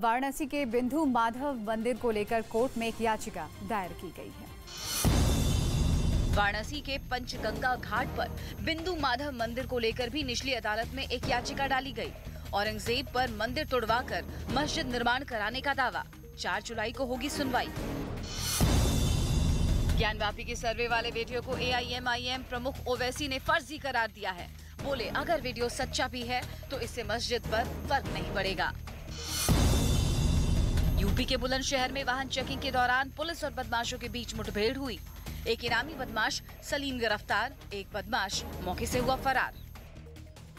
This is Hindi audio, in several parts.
वाराणसी के बिंदु माधव मंदिर को लेकर कोर्ट में एक याचिका दायर की गई है। वाराणसी के पंचगंगा घाट पर बिंदु माधव मंदिर को लेकर भी निचली अदालत में एक याचिका डाली गई। औरंगज़ेब पर मंदिर तोड़वाकर मस्जिद निर्माण कराने का दावा। चार जुलाई को होगी सुनवाई। ज्ञानवापी के सर्वे वाले वीडियो को एआईएमआईएम प्रमुख ओवैसी ने फर्जी करार दिया है। बोले, अगर वीडियो सच्चा भी है तो इससे मस्जिद पर फ़र्क नहीं पड़ेगा। यूपी के बुलंदशहर में वाहन चेकिंग के दौरान पुलिस और बदमाशों के बीच मुठभेड़ हुई। एक इनामी बदमाश सलीम गिरफ़्तार एक बदमाश मौके से हुआ फरार।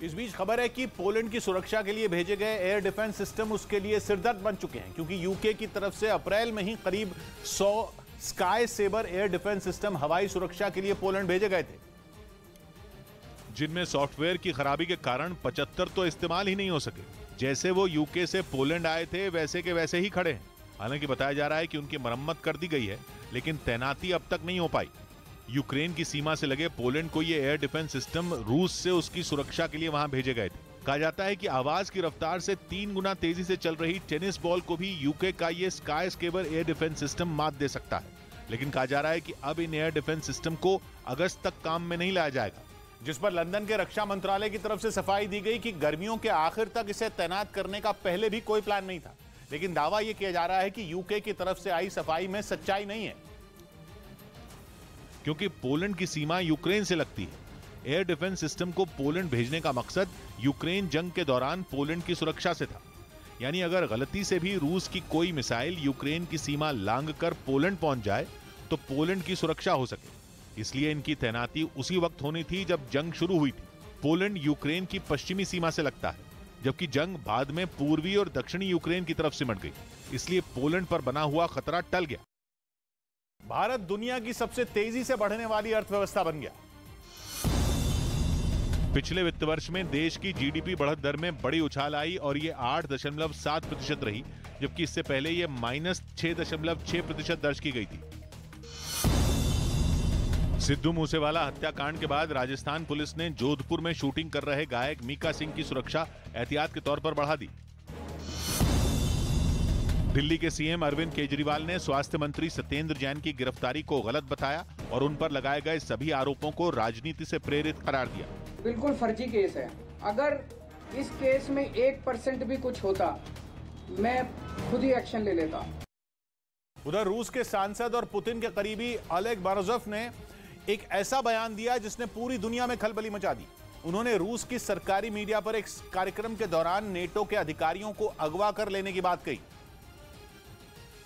इस बीच खबर है कि पोलैंड की सुरक्षा के लिए भेजे गए एयर डिफेंस सिस्टम उसके लिए सिरदर्द बन चुके हैं क्योंकि यूके की तरफ़ से अप्रैल में ही करीब 100 Sky Sabre air defence system हवाई सुरक्षा के लिए पोलैंड भेजे गए थे। जिनमें सॉफ्टवेयर की खराबी के कारण 75 तो इस्तेमाल ही नहीं हो सके। जैसे वो यूके से पोलैंड आए थे वैसे के वैसे ही खड़े हैं। हालाँकि बताया जा रहा है कि उनकी मरम्मत कर दी गई है, लेकिन तैनाती अब तक नहीं हो पाई। यूक्रेन की सीमा से लगे पोलैंड को ये एयर डिफेंस सिस्टम रूस से उसकी सुरक्षा के लिए वहाँ भेजे गए थे। कहा जाता है कि आवाज़ की रफ्तार से तीन गुना तेज़ी से चल रही टेनिस बॉल को भी यूके का ये sky sabre air defence system मात दे सकता है। लेकिन कहा जा रहा है कि अब इन एयर डिफेंस सिस्टम को अगस्त तक काम में नहीं लाया जाएगा। जिस पर लंदन के रक्षा मंत्रालय की तरफ़ से सफ़ाई दी गई कि गर्मियों के आखिर तक इसे तैनात करने का पहले भी कोई प्लान नहीं था। लेकिन दावा यह किया जा रहा है कि यूके की तरफ़ से आई सफ़ाई में सच्चाई नहीं है। क्योंकि पोलैंड की सीमा यूक्रेन से लगती है। एयर डिफेंस सिस्टम को पोलैंड भेजने का मकसद यूक्रेन जंग के दौरान पोलैंड की सुरक्षा से था। यानी अगर गलती से भी रूस की कोई मिसाइल यूक्रेन की सीमा लांग कर पोलैंड पहुँच जाए तो पोलैंड की सुरक्षा हो सके। इसलिए इनकी तैनाती उसी वक्त होनी थी जब जंग शुरू हुई थी। पोलैंड यूक्रेन की पश्चिमी सीमा से लगता है। जबकि जंग बाद में पूर्वी और दक्षिणी यूक्रेन की तरफ़ सिमट गई। इसलिए पोलैंड पर बना हुआ खतरा टल गया। भारत दुनिया की सबसे तेज़ी से बढ़ने वाली अर्थव्यवस्था बन गया। पिछले वित्त वर्ष में देश की जीडीपी बढ़त दर में बड़ी उछाल आई और ये आठ दशमलव सात प्रतिशत रही जबकि इससे पहले ये माइनस छह दशमलव छह प्रतिशत दर्ज की गई थी। सिद्धू मूसेवाला हत्याकांड के बाद राजस्थान पुलिस ने जोधपुर में शूटिंग कर रहे गायक मीका सिंह की सुरक्षा एहतियात के तौर पर बढ़ा दी। दिल्ली के सीएम अरविंद केजरीवाल ने स्वास्थ्य मंत्री सत्येंद्र जैन की गिरफ्तारी को गलत बताया और उन पर लगाए गए सभी आरोपों को राजनीति से प्रेरित करार दिया। बिल्कुल फर्जी केस है। अगर इस केस में एक परसेंट भी कुछ होता मैं खुद ही एक्शन ले लेता। उधर रूस के सांसद और पुतिन के करीबी अलेग बारोजफ ने एक ऐसा बयान दिया जिसने पूरी दुनिया में खलबली मचा दी। उन्होंने रूस की सरकारी मीडिया पर एक कार्यक्रम के दौरान नेटो के अधिकारियों को अगवा कर लेने की बात कही।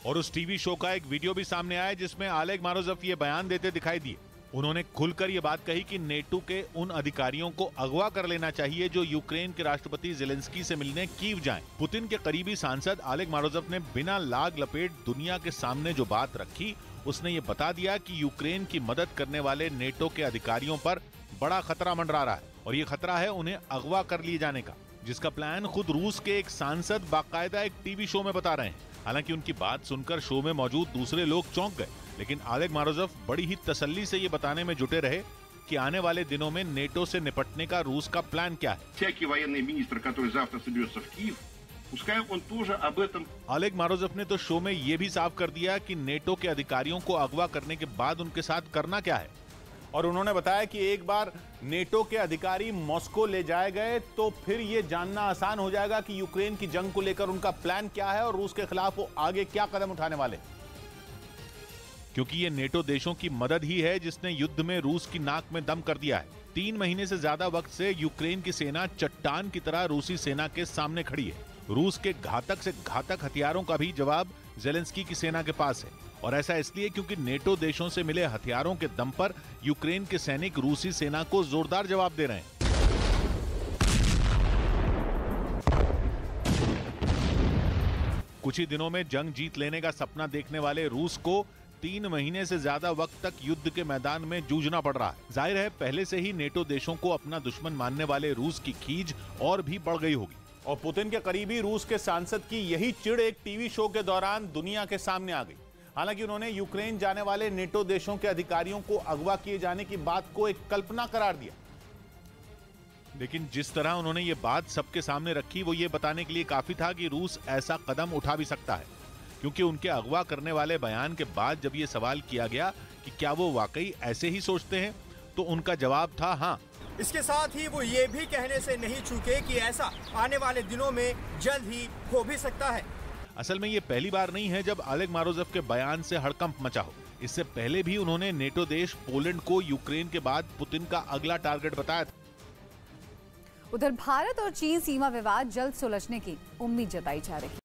और उस टीवी शो का एक वीडियो भी सामने आया जिसमें आलेग मारोजफ ये बयान देते दिखाई दिए। उन्होंने खुलकर ये बात कही कि नेटो के उन अधिकारियों को अगवा कर लेना चाहिए जो यूक्रेन के राष्ट्रपति जेलेंस्की से मिलने कीव जाएँ। पुतिन के करीबी सांसद आलेग मारोजफ ने बिना लाग लपेट दुनिया के सामने जो बात रखी, उसने ये बता दिया कि यूक्रेन की मदद करने वाले नेटो के अधिकारियों पर बड़ा खतरा मंडरा रहा है और ये खतरा है उन्हें अगवा कर लिए जाने का, जिसका प्लान खुद रूस के एक सांसद बाकायदा एक टीवी शो में बता रहे हैं हालाँकि उनकी बात सुनकर शो में मौजूद दूसरे लोग चौंक गए लेकिन आलेग मारोजफ बड़ी ही तसल्ली से ये बताने में जुटे रहे कि आने वाले दिनों में नेटो से निपटने का रूस का प्लान क्या है। आलेग मारोजफ ने तो शो में ये भी साफ़ कर दिया कि नेटो के अधिकारियों को अगवा करने के बाद उनके साथ करना क्या है। और उन्होंने बताया कि एक बार नेटो के अधिकारी मॉस्को ले जाए गए तो फिर यह जानना आसान हो जाएगा कि यूक्रेन की जंग को लेकर उनका प्लान क्या है और रूस के खिलाफ वो आगे क्या कदम उठाने वाले। क्योंकि ये नेटो देशों की मदद ही है जिसने युद्ध में रूस की नाक में दम कर दिया है। तीन महीने से ज़्यादा वक्त से यूक्रेन की सेना चट्टान की तरह रूसी सेना के सामने खड़ी है। रूस के घातक से घातक हथियारों का भी जवाब जेलेंस्की की सेना के पास है। और ऐसा इसलिए क्योंकि नेटो देशों से मिले हथियारों के दम पर यूक्रेन के सैनिक रूसी सेना को जोरदार जवाब दे रहे हैं। कुछ ही दिनों में जंग जीत लेने का सपना देखने वाले रूस को तीन महीने से ज़्यादा वक्त तक युद्ध के मैदान में जूझना पड़ रहा है। ज़ाहिर है, पहले से ही नेटो देशों को अपना दुश्मन मानने वाले रूस की खींच और भी बढ़ गई होगी। और पुतिन के करीबी रूस के सांसद की यही चिड़ एक टीवी शो के दौरान दुनिया के सामने आ गई। हालाँकि उन्होंने यूक्रेन जाने वाले नेटो देशों के अधिकारियों को अगवा किए जाने की बात को एक कल्पना करार दिया। लेकिन जिस तरह उन्होंने ये बात सबके सामने रखी, वो ये बताने के लिए काफ़ी था कि रूस ऐसा कदम उठा भी सकता है। क्योंकि उनके अगवा करने वाले बयान के बाद जब ये सवाल किया गया कि क्या वो वाकई ऐसे ही सोचते हैं तो उनका जवाब था हाँ इसके साथ ही वो ये भी कहने से नहीं चूके कि ऐसा आने वाले दिनों में जल्द ही हो भी सकता है। असल में ये पहली बार नहीं है जब अलेग मारोजफ के बयान से हड़कंप मचा हो। इससे पहले भी उन्होंने नेटो देश पोलैंड को यूक्रेन के बाद पुतिन का अगला टारगेट बताया था। उधर भारत और चीन सीमा विवाद जल्द सुलझने की उम्मीद जताई जा रही